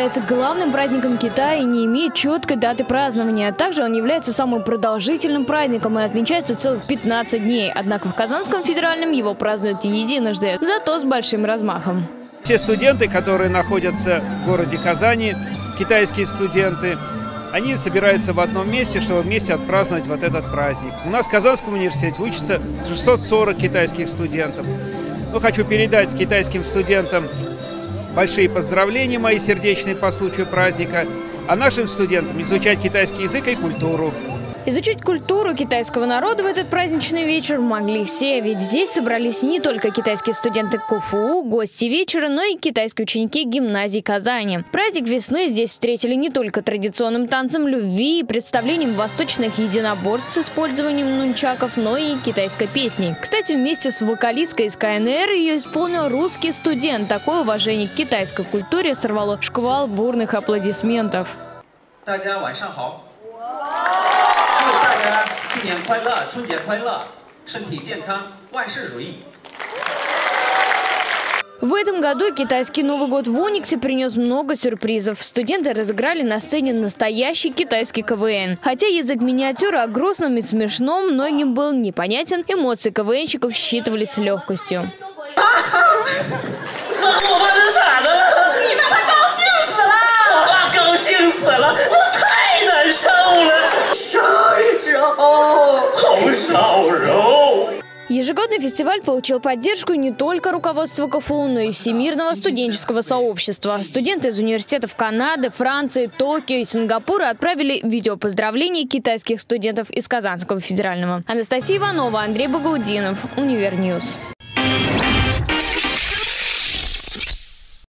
является главным праздником Китая и не имеет четкой даты празднования. Также он является самым продолжительным праздником и отмечается целых 15 дней. Однако в Казанском федеральном его празднуют единожды, зато с большим размахом. Все студенты, которые находятся в городе Казани, китайские студенты, они собираются в одном месте, чтобы вместе отпраздновать вот этот праздник. У нас в Казанском университете учатся 640 китайских студентов. Ну, хочу передать китайским студентам большие поздравления мои сердечные по случаю праздника, а нашим студентам изучать китайский язык и культуру. Изучить культуру китайского народа в этот праздничный вечер могли все, ведь здесь собрались не только китайские студенты КФУ, гости вечера, но и китайские ученики гимназии Казани. Праздник весны здесь встретили не только традиционным танцем любви и представлением восточных единоборств с использованием нунчаков, но и китайской песней. Кстати, вместе с вокалисткой из КНР ее исполнил русский студент. Такое уважение к китайской культуре сорвало шквал бурных аплодисментов. 大家晚上好。 祝大家新年快乐，春节快乐，身体健康，万事如意。 В этом году китайский Новый год в Униксе принес много сюрпризов. Студенты разыграли на сцене настоящий китайский КВН. Хотя язык миниатюры о грустном и смешном многим был непонятен, эмоции КВНщиков считывались с легкостью. Ежегодный фестиваль получил поддержку не только руководства КФУ, но и Всемирного студенческого сообщества. Студенты из университетов Канады, Франции, Токио и Сингапура отправили видео поздравлений китайских студентов из Казанского федерального. Анастасия Иванова, Андрей Багаудинов, UniverNews.